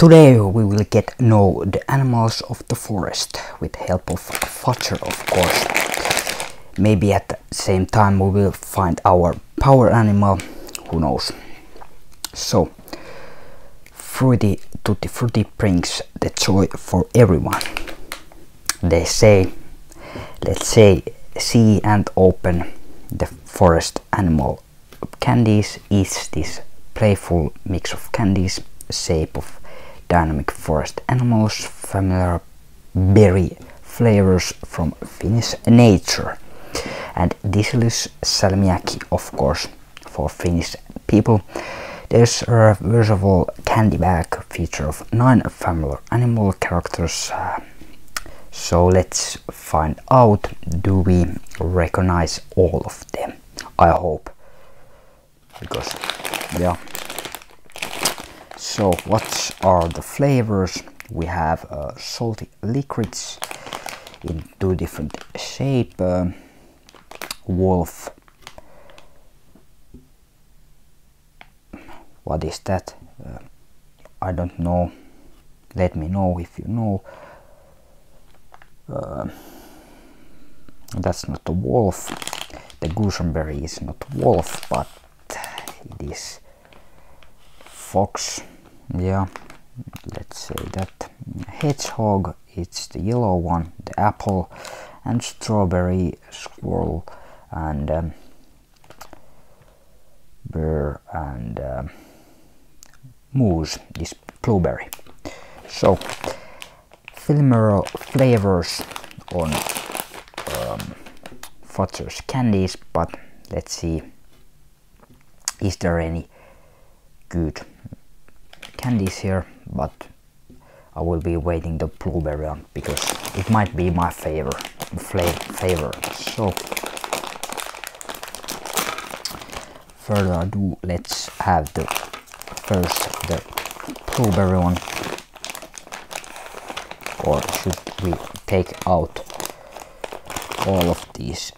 Today we will get know the animals of the forest with help of Fazer of course. Maybe at the same time we will find our power animal, who knows. So, Fruity Tutti Frutti brings the joy for everyone. They say, let's say, see and open the forest animal candies is this playful mix of candies, shape of dynamic forest animals, familiar berry flavors from Finnish nature, and delicious salmiakki, of course, for Finnish people. There's a candy bag feature of nine familiar animal characters. So let's find out do we recognize all of them. I hope because yeah so what are the flavors? We have uh, salty liquids in two different shape uh, wolf. What is that? Uh, I don't know. Let me know if you know. Uh, that's not a wolf. The gooseberry is not wolf but it is fox yeah let's say that. Hedgehog it's the yellow one the apple and strawberry squirrel and um, bear and um, moose is blueberry. So familiar flavors on um, candies but let's see is there any good candies here but I will be waiting the blueberry on because it might be my favor flavor so further ado let's have the first the blueberry one. Or should we take out all of these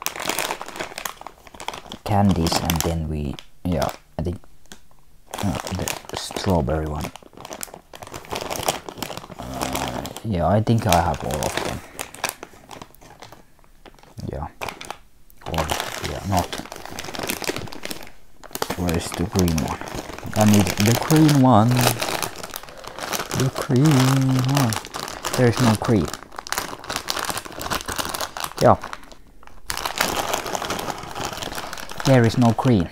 candies and then we yeah I think uh, the strawberry one. Uh, yeah I think I have all of them. Yeah. Or yeah not. Where is the green one? I need the green one the green one. There is no green. Yeah. There is no green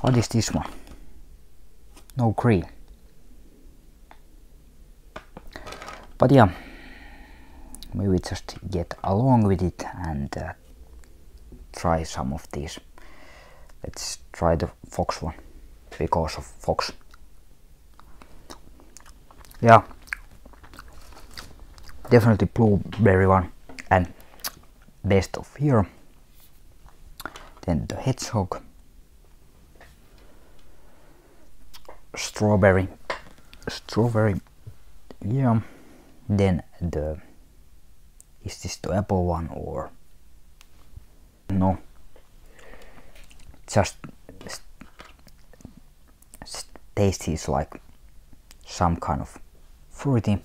what is this one? No green. But yeah, maybe just get along with it and uh, try some of these. Let's try the fox one because of fox. Yeah, definitely blueberry one and best of here. Then the hedgehog strawberry. Strawberry yeah. Then the is this the apple one or? No. Just tastes like some kind of fruity.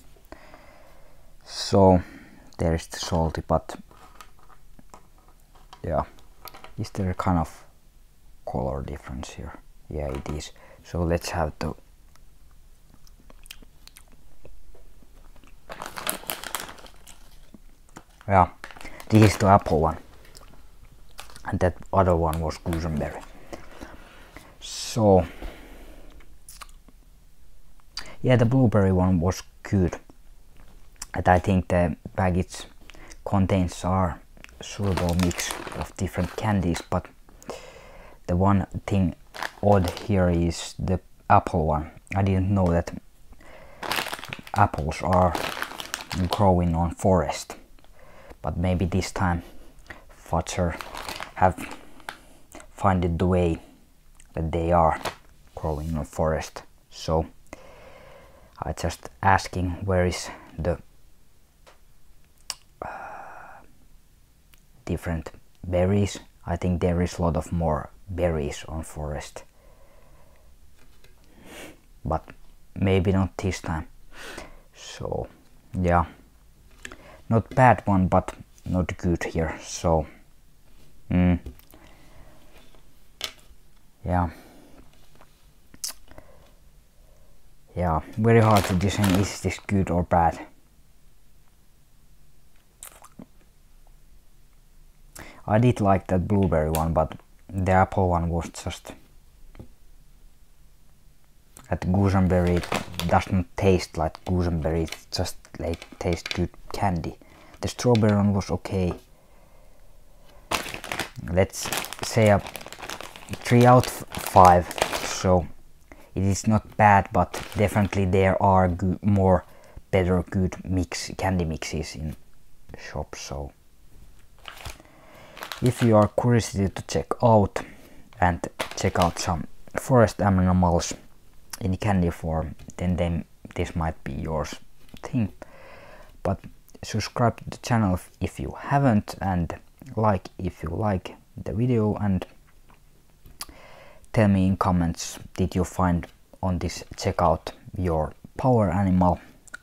So there is the salty but yeah. Is there a kind of color difference here? Yeah it is so let's have the yeah this is the apple one. And that other one was gooseberry so yeah the blueberry one was good. And I think the package contains our suitable mix of different candies but the one thing odd here is the apple one. I didn't know that apples are growing on forest. But maybe this time Fazer have finded the way that they are growing on forest. So I just asking where is the uh, different berries. I think there is a lot of more berries on forest but maybe not this time. So yeah, not bad one, but not good here. So mm, yeah. Yeah, very hard to design is this good or bad. I did like that blueberry one, but the apple one was just that gooseberry doesn't taste like gooseberry, it just like tastes good candy. The strawberry one was okay. Let's say a 3 out of 5, so it is not bad, but definitely there are more better good mix candy mixes in shops, so if you are curious to check out and check out some forest animals in candy form then, then this might be yours thing. But subscribe to the channel if you haven't and like if you like the video and tell me in comments did you find on this checkout your power animal?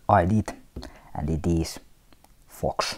I did and it is fox